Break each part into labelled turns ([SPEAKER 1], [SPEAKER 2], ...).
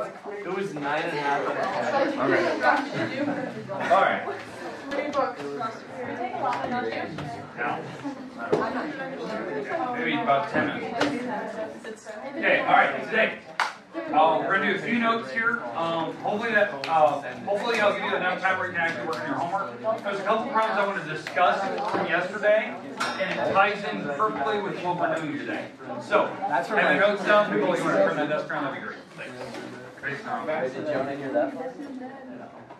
[SPEAKER 1] It was nine and a half out of ten.
[SPEAKER 2] All right.
[SPEAKER 3] Read books.
[SPEAKER 2] Now, maybe about 10 minutes. Okay, all right, today. Um, we're gonna do a few notes here. Um, hopefully that, uh, hopefully I'll give you enough time where you can actually work on your homework. There's a couple problems I want to discuss from yesterday, and it ties in perfectly with what we're doing today. So,
[SPEAKER 1] That's
[SPEAKER 2] have
[SPEAKER 1] right.
[SPEAKER 2] your notes down. People, you want to turn that desk around? That'd be great.
[SPEAKER 1] Did you want to hear that?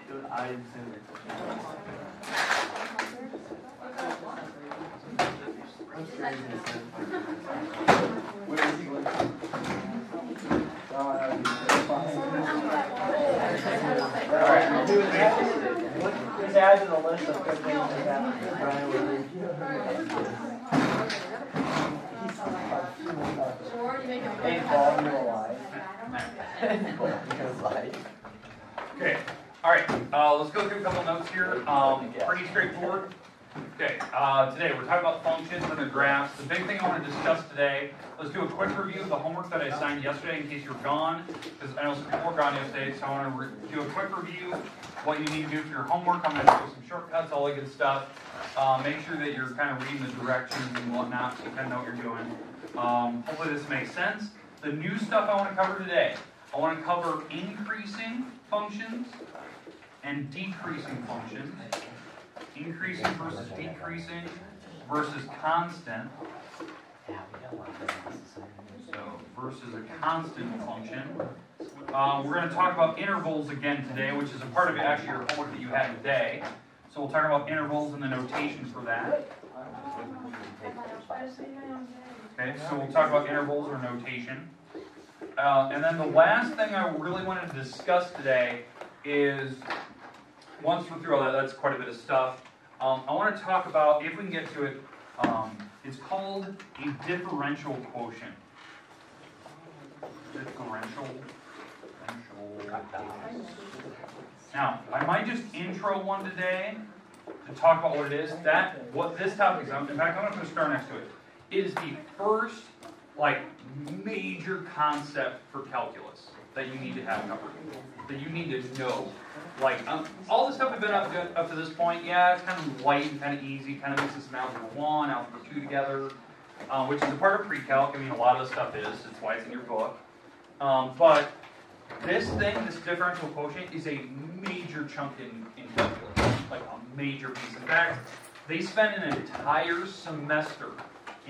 [SPEAKER 1] Dude, I didn't. Where is he going?
[SPEAKER 4] Alright, do it. Just add to the list of good things that happened. Paintball, you're alive.
[SPEAKER 2] Okay, all right, uh, let's go through a couple notes here. Um, pretty straightforward. Okay, uh, today we're talking about functions and the graphs. The big thing I want to discuss today, let's do a quick review of the homework that I assigned yesterday in case you're gone, because I know some people were gone yesterday, so I want to re- do a quick review, what you need to do for your homework. I'm going to do some shortcuts, all that good stuff. Uh, make sure that you're kind of reading the directions and whatnot, so you kind of know what you're doing. Um, hopefully this makes sense. The new stuff I want to cover today, I want to cover increasing functions and decreasing functions. Increasing versus decreasing versus constant. So versus a constant function. Um, we're going to talk about intervals again today, which is a part of actually your homework that you had today. So we'll talk about intervals and the notations for that. Okay, so we'll talk about intervals or notation. Uh, and then the last thing I really wanted to discuss today is, once we're through all that, that's quite a bit of stuff. Um, I want to talk about, if we can get to it, um, it's called a differential quotient. Differential. differential. Now, I might just intro one today to talk about what it is. That what this topic is. In fact, I'm going to put a star next to it. Is the first like major concept for calculus that you need to have covered. That you need to know. Like um, all the stuff we've been up to, up to this point, yeah, it's kind of light and kind of easy. Kind of mixes some algebra one, algebra two together, um, which is a part of pre-calc. I mean, a lot of the stuff is. It's why it's in your book. Um, but this thing, this differential quotient, is a major chunk in, in calculus. Like a major piece. In fact, they spend an entire semester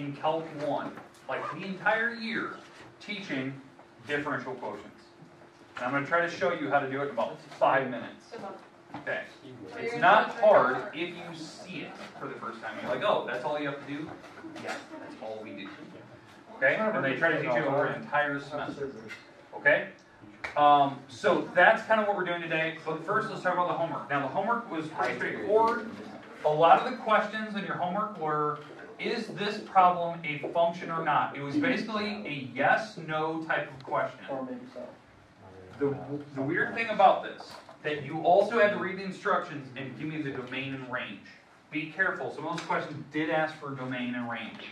[SPEAKER 2] in Calc 1, like the entire year, teaching differential quotients. And I'm going to try to show you how to do it in about five minutes. Okay. It's not hard if you see it for the first time. You're like, oh, that's all you have to do? Yeah, that's all we do. Okay? And they try to teach you over an entire semester. Okay? Um, so that's kind of what we're doing today. But first, let's talk about the homework. Now, the homework was pretty straightforward. A lot of the questions in your homework were, is this problem a function or not? It was basically a yes-no type of question.
[SPEAKER 4] Or maybe so.
[SPEAKER 2] The, the weird thing about this, that you also had to read the instructions and give me the domain and range. Be careful, some of those questions did ask for domain and range.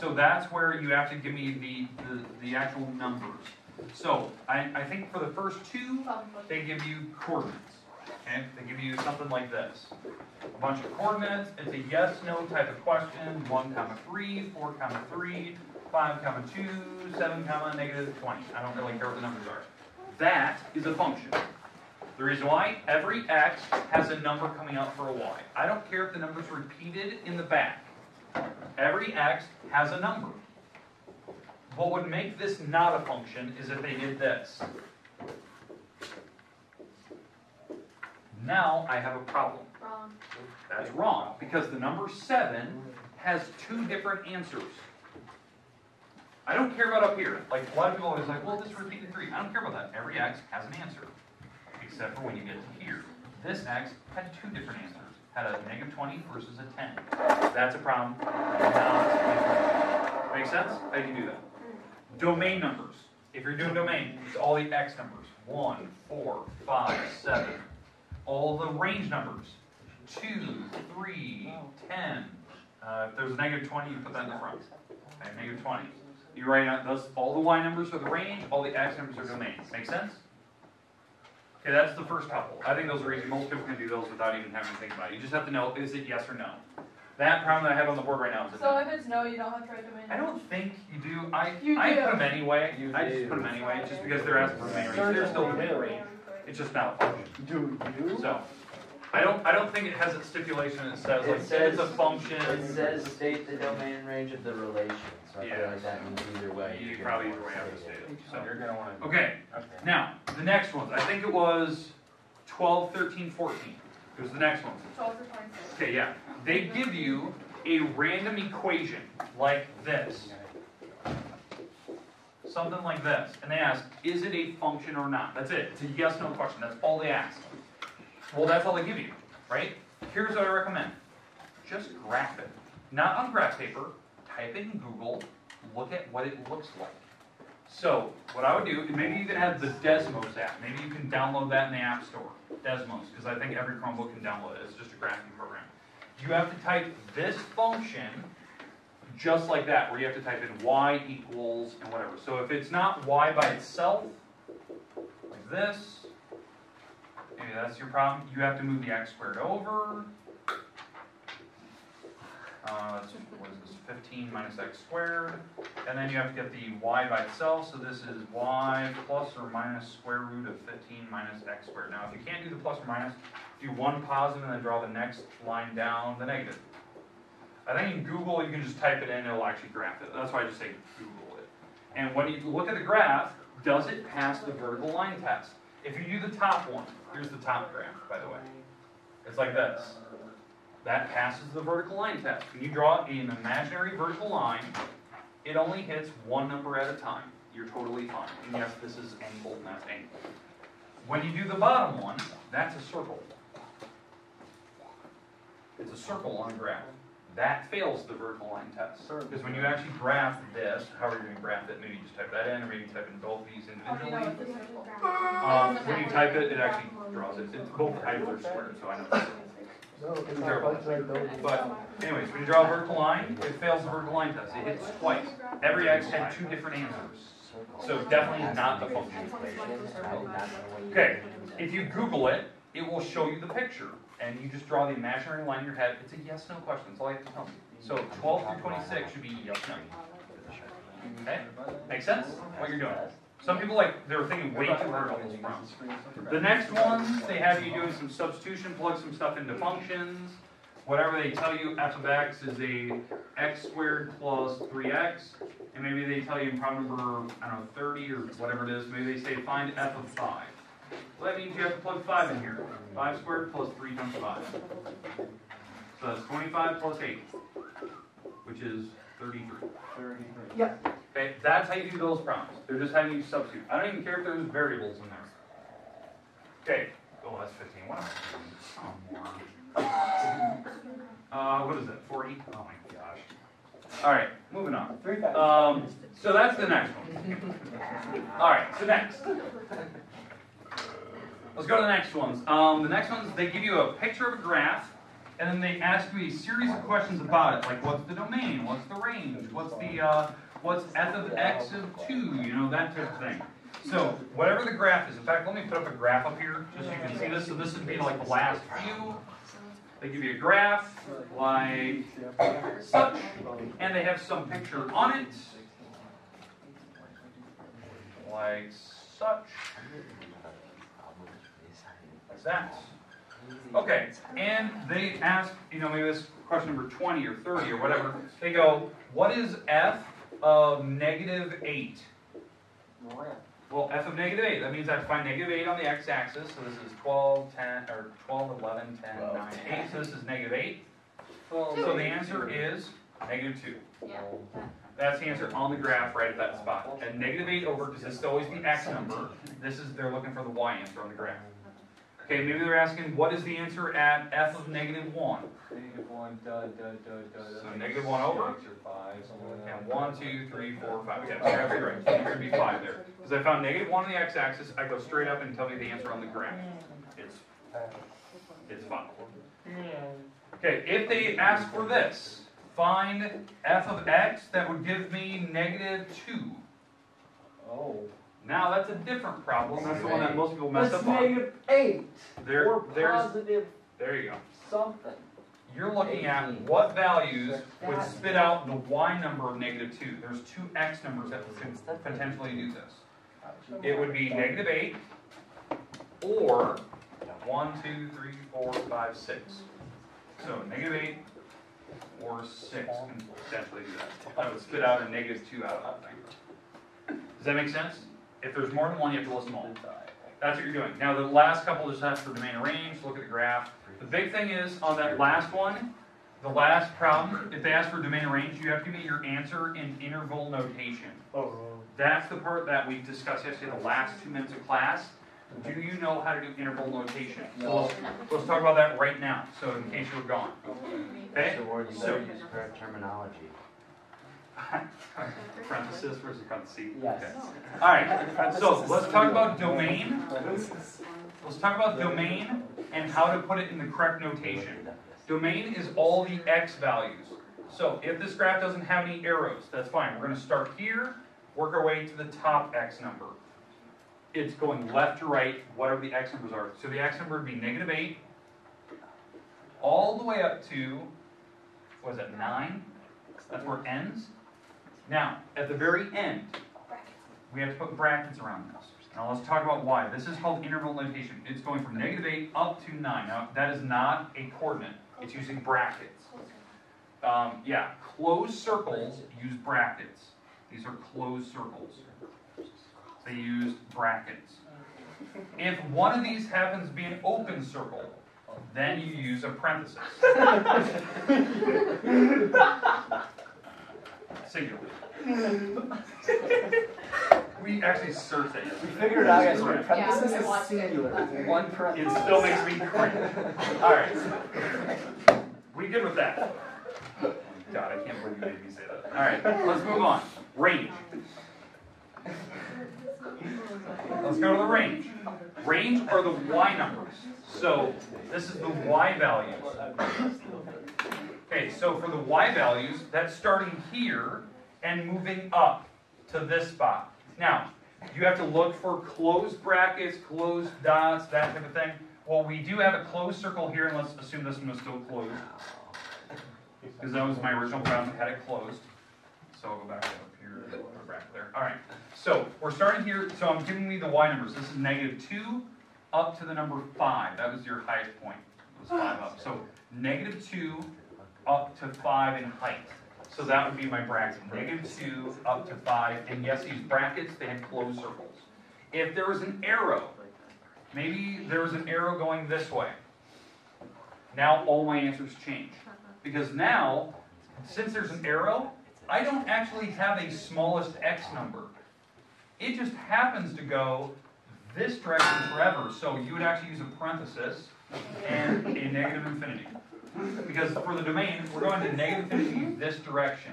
[SPEAKER 2] So that's where you have to give me the, the, the actual numbers. So I, I think for the first two, they give you coordinates. Okay, they give you something like this. A bunch of coordinates, it's a yes, no type of question, one comma three, four comma three, five comma two, seven comma negative twenty. I don't really care what the numbers are. That is a function. The reason why, every x has a number coming out for a y. I don't care if the number's repeated in the back. Every x has a number. What would make this not a function is if they did this. Now I have a problem.
[SPEAKER 3] Wrong.
[SPEAKER 2] That's wrong, because the number 7 has two different answers. I don't care about up here. Like, a lot of people are always like, well, this repeated 3. I don't care about that. Every x has an answer, except for when you get to here. This x had two different answers. Had a negative 20 versus a 10. That's a problem. Make sense? How do you do that? Hmm. Domain numbers. If you're doing domain, it's all the x numbers. 1, 4, 5, 7. All the range numbers. 2, 3, 10. Uh, if there's a negative 20, you put that in the front. Okay, negative 20. You write out those, all the y numbers are the range, all the x numbers are domain. Make sense? Okay, that's the first couple. I think those are easy. Most people can do those without even having to think about it. You just have to know, is it yes or no? That problem that I have on the board right now is a
[SPEAKER 3] So if it's no, you don't have to write them in?
[SPEAKER 2] I don't think you do. I,
[SPEAKER 3] You
[SPEAKER 2] I
[SPEAKER 3] do.
[SPEAKER 2] put them anyway.
[SPEAKER 4] You
[SPEAKER 2] I just
[SPEAKER 4] do.
[SPEAKER 2] put them anyway, just because they're asking for main range. They're still
[SPEAKER 4] Certainly
[SPEAKER 2] main range. It's just not a function.
[SPEAKER 4] Do you?
[SPEAKER 2] So, I don't, I don't think it has a stipulation that says
[SPEAKER 5] It
[SPEAKER 2] like, if it's a function.
[SPEAKER 5] It says state the domain range of the relation, so I feel
[SPEAKER 2] Yeah.
[SPEAKER 5] like that means either way.
[SPEAKER 2] You
[SPEAKER 5] you're
[SPEAKER 2] probably
[SPEAKER 5] gonna
[SPEAKER 2] either way
[SPEAKER 5] wanna
[SPEAKER 2] have to state it. So,
[SPEAKER 4] You're gonna wanna.
[SPEAKER 2] okay.
[SPEAKER 4] Okay.
[SPEAKER 2] Now, the next ones, I think it was 12, 13, 14. It was the next ones.
[SPEAKER 3] Twelve to twenty-six.
[SPEAKER 2] Okay, yeah. They give you a random equation like this. Something like this. And they ask, is it a function or not? That's it. It's a yes no question. That's all they ask. Well, that's all they give you, right? Here's what I recommend just graph it. Not on graph paper. Type it in Google. Look at what it looks like. So, what I would do, maybe you can have the Desmos app. Maybe you can download that in the App Store. Desmos, because I think every Chromebook can download it. It's just a graphing program. You have to type this function just like that, where you have to type in y equals and whatever. So if it's not y by itself, like this, maybe that's your problem, you have to move the x squared over. Uh, what is this, fifteen minus x squared, and then you have to get the y by itself, so this is y plus or minus square root of fifteen minus x squared. Now, if you can't do the plus or minus, do one positive and then draw the next line down the negative. I think in Google, you can just type it in, and it'll actually graph it. That's why I just say Google it. And when you look at the graph, does it pass the vertical line test? If you do the top one, here's the top graph, by the way. It's like this. That passes the vertical line test. When you draw an imaginary vertical line, it only hits one number at a time. You're totally fine. And yes, this is angled, and that's angled. When you do the bottom one, that's a circle. It's a circle on a graph. That fails the vertical line test. Because when you actually graph this, how are you going to graph it? Maybe you just type that in, or maybe you type in both these
[SPEAKER 3] How do
[SPEAKER 2] individually.
[SPEAKER 3] it's a circle?
[SPEAKER 2] Um, when you type it, it actually draws it. It's both either squared, so I know.
[SPEAKER 4] No, it's not
[SPEAKER 2] Terrible.
[SPEAKER 4] quite like those.
[SPEAKER 2] But anyways, when you draw a vertical line, it fails the vertical line test. It hits twice. Every x had two different answers. So definitely not the function. Okay, if you Google it, it will show you the picture. And you just draw the imaginary line in your head. It's a yes, no question. That's all you have to tell me. So 12 through 26 should be yes, no. Okay? Make sense? What you're doing. Some people like, they're thinking way too hard on those problems. The next ones, they have you doing some substitution, plug some stuff into functions. Whatever they tell you, f of x is a x squared plus 3x. And maybe they tell you in problem number, I don't know, 30 or whatever it is, maybe they say find f of 5. Well, that means you have to plug 5 in here. 5 squared plus 3 times 5. So that's 25 plus 8, which is 33. Okay, that's how you do those problems. They're just having you substitute. I don't even care if there's variables in there. Okay, oh, that's 15. What am I doing? Uh, what is that, 40? Oh my gosh. All right, moving on.
[SPEAKER 4] Three.
[SPEAKER 2] Um, so that's the next one. All right, so next. Let's go to the next ones. Um, the next ones, they give you a picture of a graph, and then they ask you a series of questions about it, like what's the domain, what's the range, what's the uh, what's f of x of two, you know that type of thing. So whatever the graph is, in fact, let me put up a graph up here just so you can see this. So this would be like the last view. They give you a graph like such, and they have some picture on it, like such, that. Okay, and they ask, you know, maybe this question number 20 or 30 or whatever. They go, what is f of negative 8? Well, f of negative 8, that means I have to find negative 8 on the x-axis, so this is 12, 10, or 12, 11, 10, 9, 8, so this is negative 8. So the answer is negative 2.
[SPEAKER 3] Yeah.
[SPEAKER 2] That's the answer on the graph right at that spot. And negative 8 over, because it's always the x number, this is, they're looking for the y answer on the graph. Okay, maybe they're asking, what is the answer at f of negative 1?
[SPEAKER 4] Negative one, da, da, da, da.
[SPEAKER 2] So negative 1 over,
[SPEAKER 4] five, something like that.
[SPEAKER 2] and 1, 2, 3, 4, 5. Yeah, absolutely right. So There's going to be 5 there. Because I found negative 1 on the x-axis, I go straight up and tell me the answer on the graph. It's, it's 5. Okay, if they ask for this, find f of x, that would give me negative 2.
[SPEAKER 4] Oh.
[SPEAKER 2] Now that's a different problem. That's the one that most people mess
[SPEAKER 4] It's
[SPEAKER 2] up on.
[SPEAKER 4] negative eight
[SPEAKER 2] There,
[SPEAKER 4] or
[SPEAKER 2] there's,
[SPEAKER 4] positive
[SPEAKER 2] there you go.
[SPEAKER 4] something.
[SPEAKER 2] You're looking at what values would spit out the y number of negative two. There's two x numbers that could potentially do this. It would be negative eight, or one, two, three, four, five, six. So negative eight or six can potentially do that. That would spit out a negative two out of that thing. Does that make sense? If there's more than one, you have to list them all. That's what you're doing. Now, the last couple just ask for domain and range, look at the graph. The big thing is, on that last one, the last problem, if they ask for domain and range, you have to give me your answer in interval notation.
[SPEAKER 4] Oh.
[SPEAKER 2] That's the part that we discussed yesterday, the last two minutes of class. Do you know how to do interval notation?
[SPEAKER 4] No.
[SPEAKER 2] Let's, let's talk about that right now, so in case you were gone. Okay?
[SPEAKER 5] So word,
[SPEAKER 2] So-
[SPEAKER 5] use correct terminology.
[SPEAKER 2] Parenthesis versus parentheses.
[SPEAKER 4] Yes.
[SPEAKER 2] Okay. All right, so let's talk about domain. Let's talk about domain and how to put it in the correct notation. Domain is all the x values. So if this graph doesn't have any arrows, that's fine. We're going to start here, work our way to the top x number. It's going left to right, whatever the x numbers are. So the x number would be negative 8, all the way up to, what is that, 9? That's where it ends. Now, at the very end, we have to put brackets around this. Now let's talk about why. This is called interval notation. It's going from negative 8 up to 9. Now, that is not a coordinate. It's using brackets. Um, yeah, closed circles use brackets. These are closed circles. They use brackets. If one of these happens to be an open circle, then you use a parenthesis. Singular. We actually searched that
[SPEAKER 4] We figured it out, guys.
[SPEAKER 2] Right.
[SPEAKER 4] Parenthesis
[SPEAKER 3] Yeah, I
[SPEAKER 4] is singular. One
[SPEAKER 2] It still makes me cringe. Alright. We good with that? God, I can't believe you made me say that. Alright, let's move on. Range. Let's go to the range. Range are the y numbers. So this is the y values. Okay, so for the y values, that's starting here and moving up to this spot. Now, you have to look for closed brackets, closed dots, that type of thing. Well, we do have a closed circle here, and let's assume this one is still closed. Because that was my original problem, had it closed. So I'll go back up here, and there. All right, so we're starting here, so I'm giving me the y numbers. This is negative two up to the number five. That was your highest point, it was five up. So negative two up to five in height. So that would be my bracket, negative two up to five, and yes, these brackets, they had closed circles. If there was an arrow, maybe there was an arrow going this way. Now all my answers change. Because now, since there's an arrow, I don't actually have a smallest x number. It just happens to go this direction forever, so you would actually use a parenthesis and a negative infinity. Because for the domain, we're going to negative infinity this direction.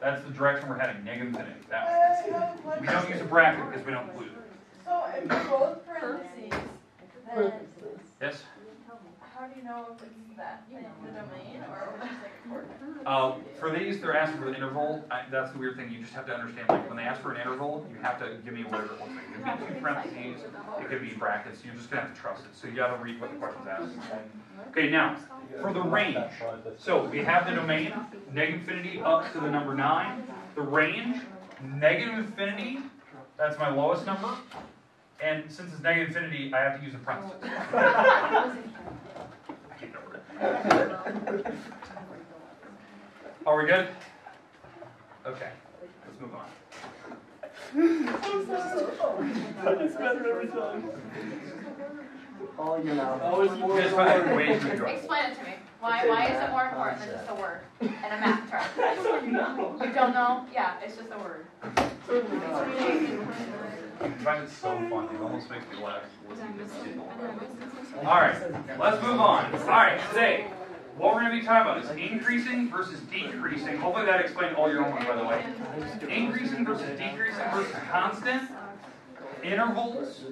[SPEAKER 2] That's the direction we're heading, negative infinity. That way. We don't use a bracket because we don't include.
[SPEAKER 3] So if they're both parentheses, then
[SPEAKER 2] Yes?
[SPEAKER 3] How do you know if it's that, like the domain or if it's like a coordinate?
[SPEAKER 2] Uh, for these, they're asking for the interval. I, that's the weird thing. You just have to understand, like, when they ask for an interval, you have to give me whatever it looks like. It could be two parentheses, it could be brackets. You're just gonna have to trust it. So you gotta read what the question's asking. Okay, now, for the range. So we have the domain, negative infinity up to the number nine. The range, negative infinity, that's my lowest number. And since it's negative infinity, I have to use a parenthesis. I can't remember it. Are we good? Okay, let's move on.
[SPEAKER 4] It's better every time. All you know.
[SPEAKER 1] Oh, Always more.
[SPEAKER 2] Just find ways to.
[SPEAKER 3] Explain it to me. Why, why is it more important than just a word and a math term? You don't know? Yeah, it's just a word.
[SPEAKER 2] I find it so fun. It almost makes me laugh listening to this. All right, let's move on. All right, today, what we're going to be talking about is increasing versus decreasing. Hopefully that explained all your homework, by the way. Increasing versus decreasing versus constant, intervals,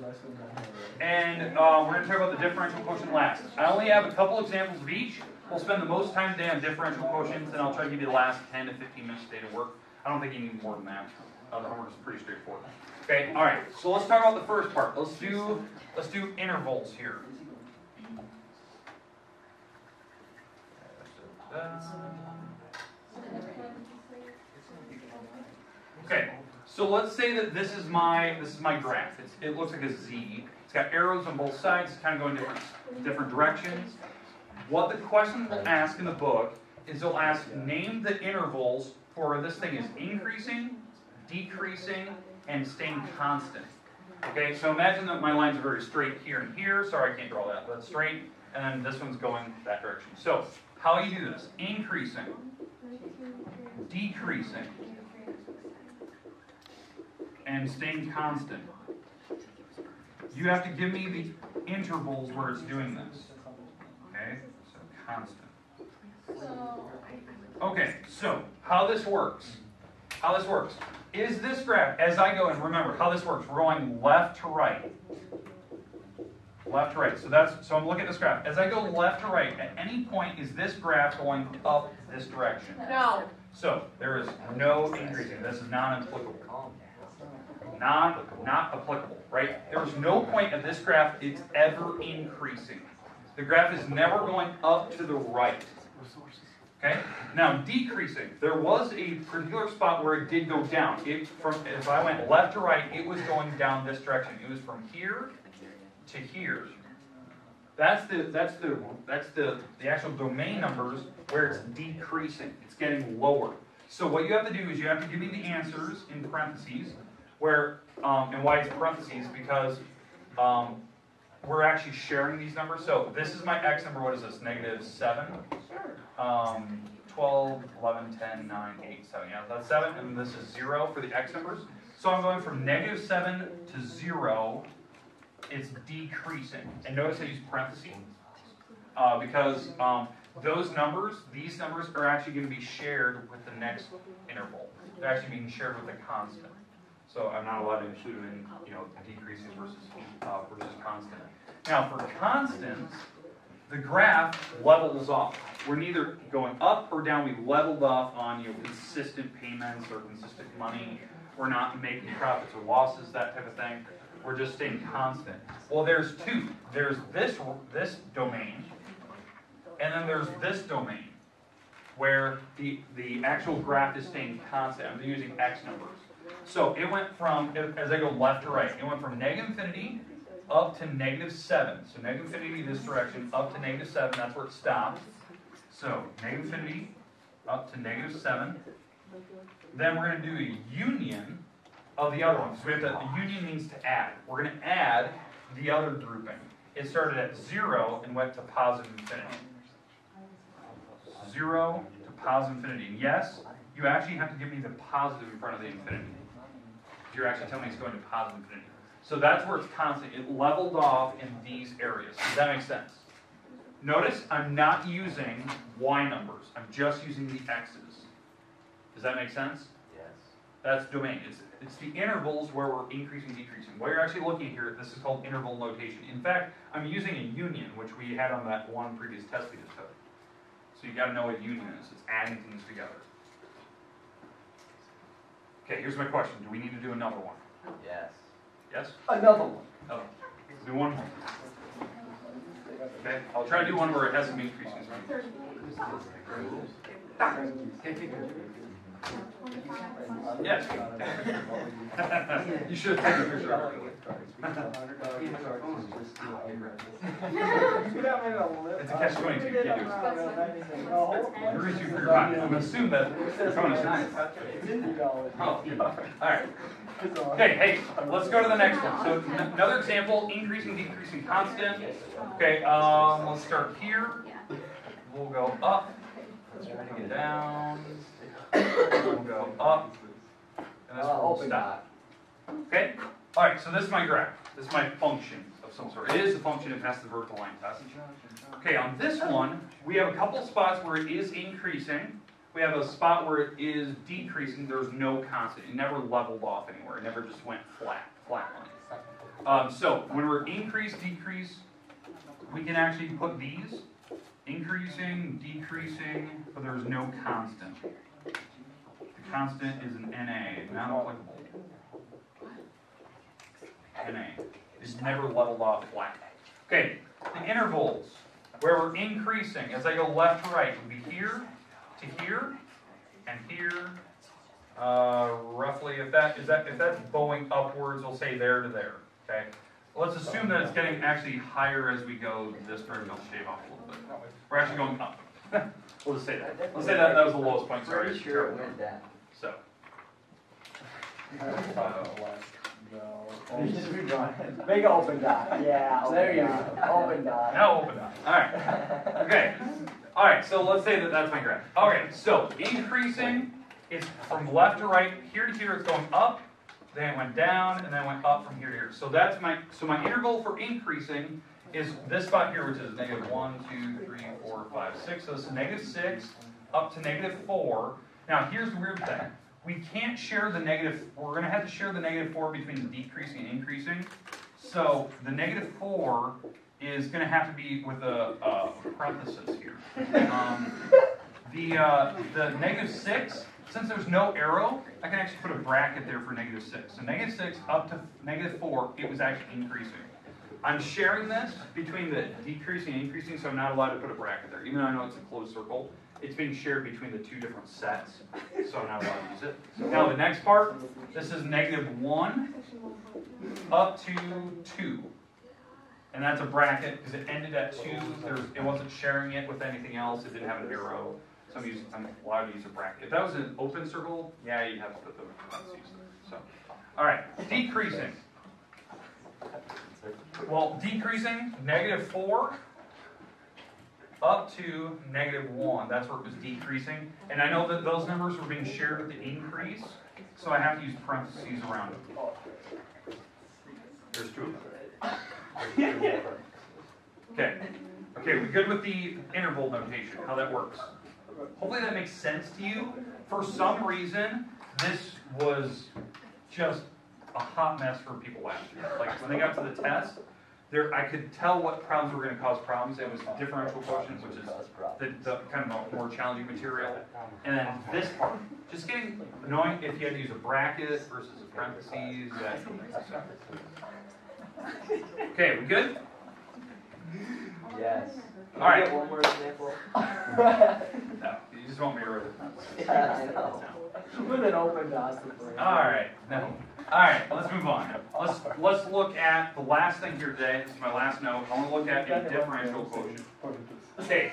[SPEAKER 2] and uh, we're going to talk about the differential quotient last. I only have a couple examples of each. We'll spend the most time today on differential quotients, and I'll try to give you the last 10 to 15 minutes today to work. I don't think you need more than that. Uh, the homework is pretty straightforward. Okay, all right. So let's talk about the first part. Let's do let's do intervals here. Okay, so let's say that this is my this is my graph. It's, it looks like a Z. It's got arrows on both sides, kind of going different different directions. What the question will ask in the book is it'll ask name the intervals for this thing is increasing, decreasing, and staying constant. Okay, so imagine that my lines are very straight here and here. Sorry, I can't draw that, but straight, and then this one's going that direction. So, how you do this? Increasing, decreasing, and staying constant. You have to give me the intervals where it's doing this. Okay, so constant. Okay, so how this works. How this works. Is this graph, as I go, and remember how this works, we're going left to right. Left to right. So that's so I'm looking at this graph. As I go left to right, at any point is this graph going up this direction?
[SPEAKER 3] No.
[SPEAKER 2] So there is no increasing. This is non-applicable. Non, not applicable, right? There's no point of this graph it's ever increasing. The graph is never going up to the right. Okay? Now decreasing. There was a particular spot where it did go down. It from if I went left to right, it was going down this direction. It was from here to here. That's the that's the that's the, the actual domain numbers where it's decreasing. It's getting lower. So what you have to do is you have to give me the answers in parentheses, where um, and why it's parentheses because um, we're actually sharing these numbers. So this is my x number. What is this? Negative seven. Um, 12, 11, 10, 9, 8, 7. Yeah, that's 7, and this is 0 for the x numbers. So I'm going from negative 7 to 0. It's decreasing. And notice I use parentheses uh, because um, those numbers, these numbers, are actually going to be shared with the next interval. They're actually being shared with a constant. So I'm not allowed to include them in, you know, decreasing versus uh, versus constant. Now for constants, the graph levels off. We're neither going up or down. We leveled off on you know, consistent payments or consistent money. We're not making profits or losses, that type of thing. We're just staying constant. Well, there's two. There's this this domain, and then there's this domain, where the the actual graph is staying constant. I'm using x numbers. So it went from as I go left to right, it went from negative infinity up to negative 7. So negative infinity this direction, up to negative 7, that's where it stops. So negative infinity up to negative 7. Then we're going to do a union of the other ones. So we have to, the union means to add. We're going to add the other grouping. It started at 0 and went to positive infinity. 0 to positive infinity. And yes, you actually have to give me the positive in front of the infinity. You're actually telling me it's going to positive infinity. So that's where it's constant. It leveled off in these areas. Does that make sense? Notice I'm not using y numbers. I'm just using the x's. Does that make sense?
[SPEAKER 5] Yes.
[SPEAKER 2] That's domain. It's, it's the intervals where we're increasing, decreasing. What you're actually looking at here, this is called interval notation. In fact, I'm using a union, which we had on that one previous test we just took. So you got to know what a union is. It's adding things together. Okay, here's my question. Do we need to do another one?
[SPEAKER 5] Yes.
[SPEAKER 2] Yes?
[SPEAKER 4] Another one.
[SPEAKER 2] Oh, do one more. Okay, I'll try to do one where it has some increases. Yes. You should have taken a picture of it. It's a catch twenty-two, you can't do it. You're reaching for your pocket, I'm assume that your phone is nice. Oh, alright. Okay, hey, let's go to the next one. So another example, increasing, decreasing constant. Okay, um, let's start here. We'll go up, down, we'll go up, and this will stop. Okay, alright, so this is my graph. This is my function of some sort. It is a function, it passes the vertical line test. Okay, on this one, we have a couple spots where it is increasing. We have a spot where it is decreasing. There's no constant. It never leveled off anywhere. It never just went flat, flat line. Um, so when we're increase, decrease, we can actually put these increasing, decreasing, but there's no constant. Constant is an NA, not applicable. NA. It's never leveled off flat. Okay, the intervals, where we're increasing, as I go left to right, would be here to here, and here, uh, roughly, if that, is that, if that's bowing upwards, we'll say there to there, okay? Let's assume that it's getting actually higher as we go this direction, I'll shave off a little bit. We're actually going up. We'll just say that. Let's say that, that was the lowest point, sorry.
[SPEAKER 5] Sure it went down.
[SPEAKER 2] So,
[SPEAKER 4] Big open dot, yeah. There you go, open dot.
[SPEAKER 2] now open up, alright. Okay, alright, so let's say that that's my graph. Okay, so increasing, it's from left to right, here to here, it's going up, then it went down, and then it went up from here to here. So that's my, so my interval for increasing is this spot here, which is negative one, two, three, four, five, six. So this is negative six up to negative four. Now, here's the weird thing. We can't share the negative, we're gonna have to share the negative four between the decreasing and increasing. So the negative four is gonna have to be with a, a parenthesis here. Um, the, uh, the negative six, since there's no arrow, I can actually put a bracket there for negative six. So negative six up to negative four, it was actually increasing. I'm sharing this between the decreasing and increasing, so I'm not allowed to put a bracket there. Even though I know it's a closed circle, it's being shared between the two different sets, so I'm not allowed to use it. Now the next part, this is negative one up to two. And that's a bracket because it ended at two. There's, it wasn't sharing it with anything else. It didn't have an arrow. So I'm using, I'm allowed to use a bracket. If that was an open circle, yeah, you'd have to put the parentheses there. So, all right, decreasing. Well, decreasing, negative four up to negative one. That's where it was decreasing. And I know that those numbers were being shared with the increase, so I have to use parentheses around it. There's two of them. Okay. Okay, we're good with the interval notation, how that works? Hopefully that makes sense to you. For some reason, this was just a hot mess for people last year. Like when they got to the test, there I could tell what problems were going to cause problems. It was differential quotient, which is the, the kind of a more challenging material. And then this part, just getting knowing if you had to use a bracket versus a parentheses. Okay, we good?
[SPEAKER 5] Yes.
[SPEAKER 2] All right.
[SPEAKER 5] One more example?
[SPEAKER 2] No, you just want me to write it.
[SPEAKER 5] Yeah.
[SPEAKER 4] With an open dot.
[SPEAKER 2] All right, no. All right, let's move on. Let's let's look at the last thing here today. This is my last note. I want to look at a differential quotient. Okay,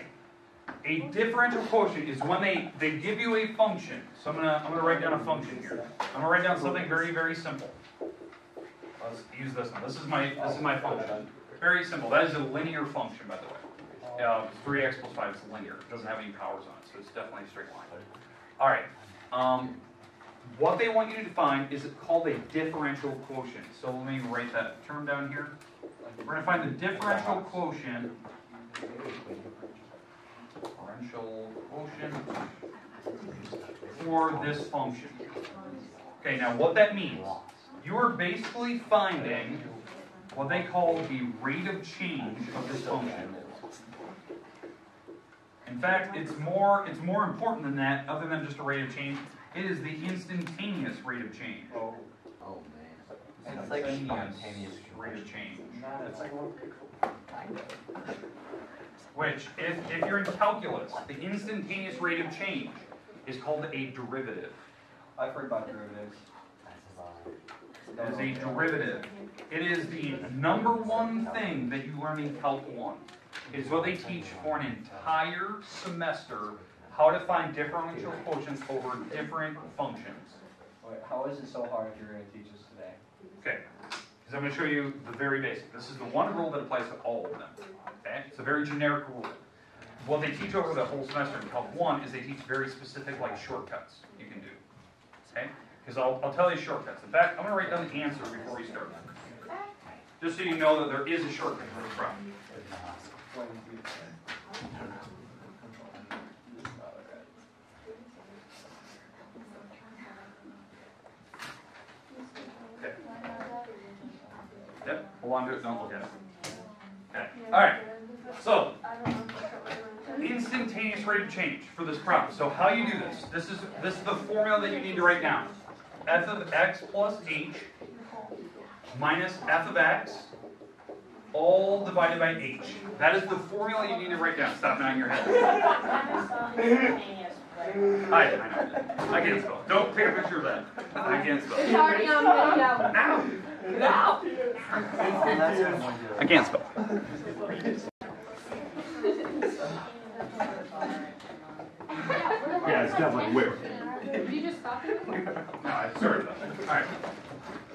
[SPEAKER 2] a differential quotient is when they they give you a function. So I'm gonna I'm gonna write down a function here. I'm gonna write down something very very simple. Let's use this one. This is my this is my function. Very simple. That is a linear function, by the way. Uh, 3x plus 5 is linear. It doesn't have any powers on it, so it's definitely a straight line. All right. Um, what they want you to define is called a differential quotient. So let me write that term down here. We're going to find the differential quotient. Differential quotient for this function. Okay, now what that means, you are basically finding what they call the rate of change of this function. In fact, it's more, it's more important than that, other than just a rate of change. It is the instantaneous rate of change.
[SPEAKER 5] Oh, man. It's like spontaneous.
[SPEAKER 2] rate of change. Which, if, if you're in calculus, the instantaneous rate of change is called a derivative.
[SPEAKER 1] I've heard about derivatives.
[SPEAKER 2] It is a derivative. It is the number one thing that you learn in Calc 1. It's what they teach for an entire semester, how to find differential quotients over different functions.
[SPEAKER 1] Wait, how is it so hard if you're going to teach us today?
[SPEAKER 2] Okay, because I'm going to show you the very basic. This is the one rule that applies to all of them. Okay, it's a very generic rule. What they teach over the whole semester in Calc 1 is they teach very specific, like shortcuts you can do. Okay, because I'll, I'll tell you shortcuts. In fact, I'm going to write down the answer before we start. Just so you know that there is a shortcut for this problem. Okay. Yep, hold on to it, don't look at it. Okay, all right. So, instantaneous rate of change for this problem. So how you do this, this is, this is the formula that you need to write down. f of x plus h minus f of x all divided by h. That is the formula you need to write down. Stop nodding your head. I, I know. I can't spell. Don't take a picture of that. I can't spell.
[SPEAKER 3] It's already on video.
[SPEAKER 2] Ow!
[SPEAKER 3] Ow.
[SPEAKER 5] That's what I'm doing.
[SPEAKER 2] I can't spell.
[SPEAKER 1] Yeah, it's definitely weird.
[SPEAKER 3] Did you just stop it?
[SPEAKER 2] No, I started that. Alright.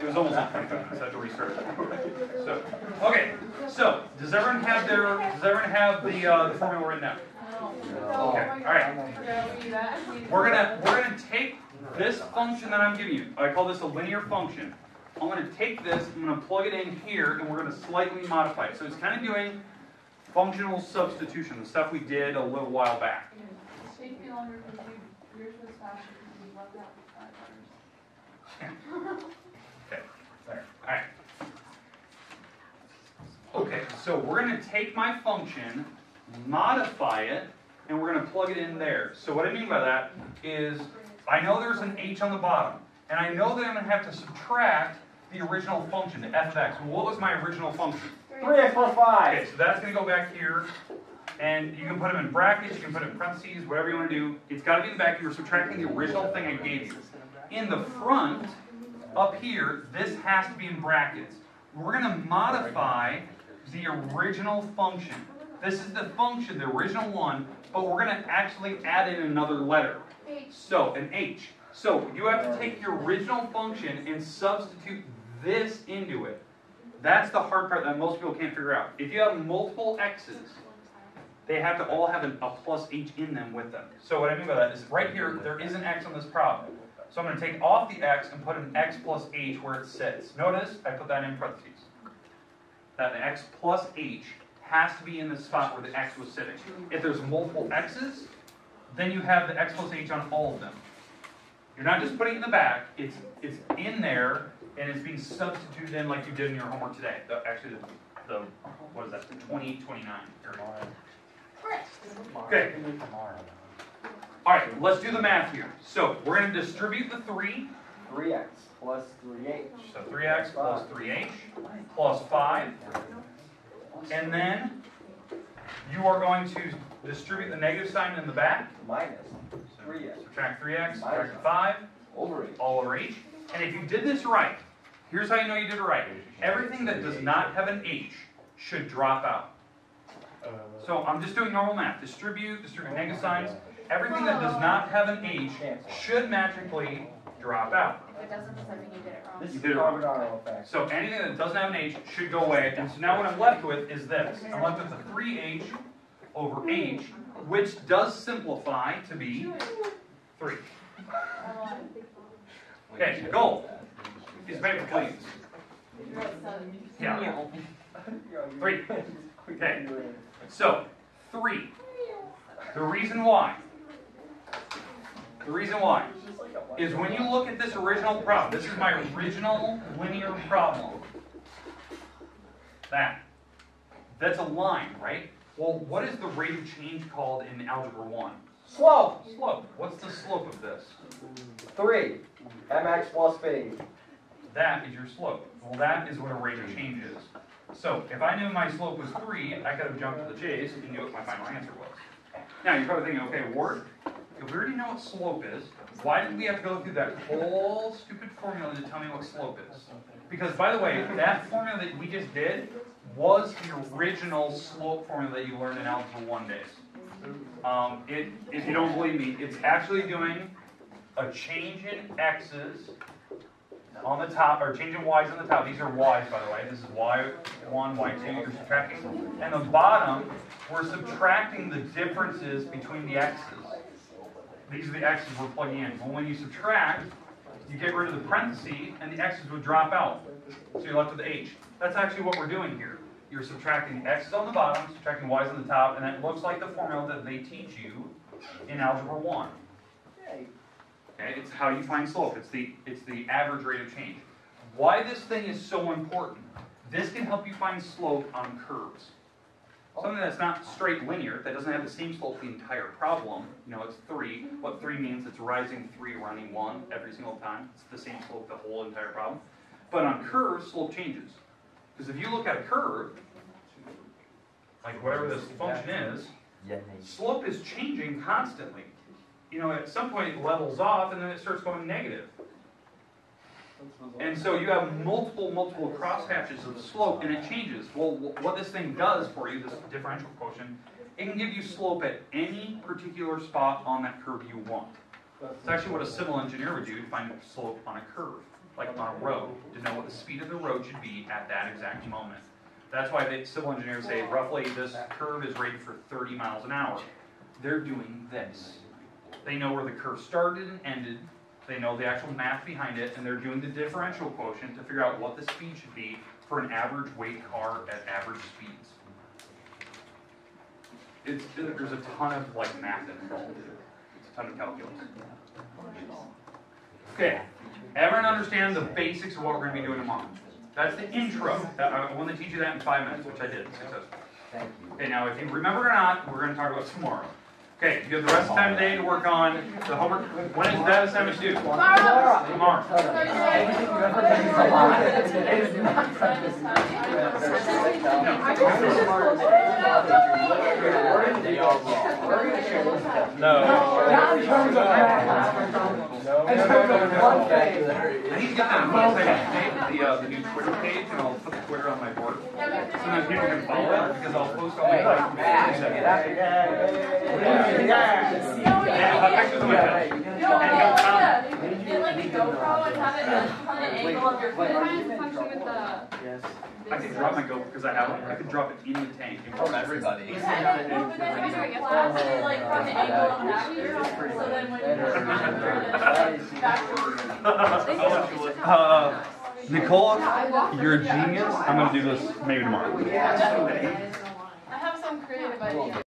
[SPEAKER 2] It was almost 25 minutes, I had to restart it. So, okay, so, does everyone have their, does everyone have the, uh, the formula written down? Okay, alright. We're gonna, we're gonna take this function that I'm giving you, I call this a linear function. I'm gonna take this, I'm gonna plug it in here, and we're gonna slightly modify it. So it's kind of doing functional substitution, the stuff we did a little while back.
[SPEAKER 6] Take me longer because you, yours was faster because you left out five letters.
[SPEAKER 2] Okay, there, alright. Okay, so we're gonna take my function, modify it, and we're gonna plug it in there. So what I mean by that is, I know there's an h on the bottom, and I know that I'm gonna have to subtract the original function, the f of x. Well, What was my original function?
[SPEAKER 4] Three X plus five.
[SPEAKER 2] Okay, so that's gonna go back here, and you can put them in brackets, you can put it in parentheses, whatever you wanna do. It's gotta be in the back, you're subtracting the original thing I gave you. In the front, up here, this has to be in brackets. We're gonna modify the original function. This is the function, the original one, but we're gonna actually add in another letter. So, an H. So, you have to take your original function and substitute this into it. That's the hard part that most people can't figure out. If you have multiple x's, they have to all have an, a plus h in them with them. So what I mean by that is right here, there is an x on this problem. So I'm going to take off the x and put an x plus h where it sits. Notice I put that in parentheses. That x plus h has to be in the spot where the x was sitting. If there's multiple x's, then you have the x plus h on all of them. You're not just putting it in the back, it's, it's in there and it's being substituted in like you did in your homework today. The, actually, the, the, what is that, the 2029 Okay. Alright, let's do the math here. So, we're going to distribute the 3.
[SPEAKER 4] Three X plus three H.
[SPEAKER 2] So 3x plus 3h plus 5. And then you are going to distribute the negative sign in the back.
[SPEAKER 4] Minus three X
[SPEAKER 2] Subtract 3x, subtract 5,
[SPEAKER 4] over H.
[SPEAKER 2] all over h. And if you did this right, here's how you know you did it right. Everything that does not have an h should drop out. So I'm just doing normal math. Distribute, distribute negative signs. Everything that does not have an h should magically drop out.
[SPEAKER 3] If it doesn't, does that mean you did it wrong?
[SPEAKER 4] This
[SPEAKER 2] You
[SPEAKER 4] is
[SPEAKER 2] did it wrong.
[SPEAKER 4] Carbonaro effect.
[SPEAKER 2] So anything that doesn't have an h should go away. And so now what I'm left with is this. I'm left with a 3h over h, which does simplify to be 3. Okay, the goal is paper planes. Yeah. Three. Okay. So, 3. The reason why, the reason why is when you look at this original problem, this is my original linear problem. That. That's a line, right? Well, what is the rate of change called in Algebra 1?
[SPEAKER 4] Slope.
[SPEAKER 2] Slope. What's the slope of this?
[SPEAKER 4] Three. MX plus B.
[SPEAKER 2] That is your slope. Well, that is what a rate of change is. So, if I knew my slope was 3, I could have jumped to the chase and knew what my final answer was. Now, you're probably thinking, okay, Ward, if we already know what slope is, why did we have to go through that whole stupid formula to tell me what slope is? Because, by the way, that formula that we just did was the original slope formula that you learned in Algebra 1 days. Um, it, if you don't believe me, it's actually doing a change in x's on the top, or change in y's on the top. These are y's, by the way. This is y1, y2, you're subtracting. And the bottom, we're subtracting the differences between the x's. These are the x's we're plugging in. Well, when you subtract, you get rid of the parentheses, and the x's would drop out. So you're left with h. That's actually what we're doing here. You're subtracting x's on the bottom, subtracting y's on the top, and that looks like the formula that they teach you in Algebra 1. Okay, it's how you find slope. It's the it's the average rate of change. Why this thing is so important? This can help you find slope on curves. Something that's not straight linear, that doesn't have the same slope the entire problem. You know, it's three. What three means? It's rising three, running one every single time. It's the same slope the whole entire problem. But on curves, slope changes. Because if you look at a curve, like whatever this function is, slope is changing constantly. You know, at some point it levels off and then it starts going negative. And so you have multiple, multiple cross hatches of slope and it changes. Well, what this thing does for you, this differential quotient, it can give you slope at any particular spot on that curve you want. It's actually what a civil engineer would do to find slope on a curve, like on a road, to know what the speed of the road should be at that exact moment. That's why the civil engineers say roughly this curve is rated for 30 miles an hour. They're doing this. They know where the curve started and ended. They know the actual math behind it, and they're doing the differential quotient to figure out what the speed should be for an average weight car at average speeds. It's, there's a ton of like math involved. It's a ton of calculus. Okay, everyone understand the basics of what we're gonna be doing tomorrow? That's the intro. I want to teach you that in five minutes, which I did successfully.
[SPEAKER 5] Thank you.
[SPEAKER 2] Okay, now if you remember or not, we're gonna talk about tomorrow. Okay, you have the rest of the time today to work on the homework. When is that assignment due?
[SPEAKER 3] Tomorrow.
[SPEAKER 2] Tomorrow.
[SPEAKER 3] So you're
[SPEAKER 4] Not in terms of math. In terms one thing.
[SPEAKER 2] I need to get that website, the, uh, the new Twitter page, and I'll put the Twitter on my board. Sometimes people can follow it, because I'll post on my, like,
[SPEAKER 4] Yeah, yeah, yeah.
[SPEAKER 2] Yeah, I'll pictures of myself.
[SPEAKER 3] You don't want to like, get like a GoPro and have it on the angle of your foot.
[SPEAKER 1] Yes.
[SPEAKER 2] I could drop my GoPro, because I have one, I could drop it in the tank.
[SPEAKER 5] From everybody.
[SPEAKER 3] Yeah, and then, well, but then when you're in class, and like from the angle of an actor, so then when you're backwards.
[SPEAKER 2] Uh, Nicole, you're a genius. I'm gonna do this maybe tomorrow.
[SPEAKER 3] I have some creative idea.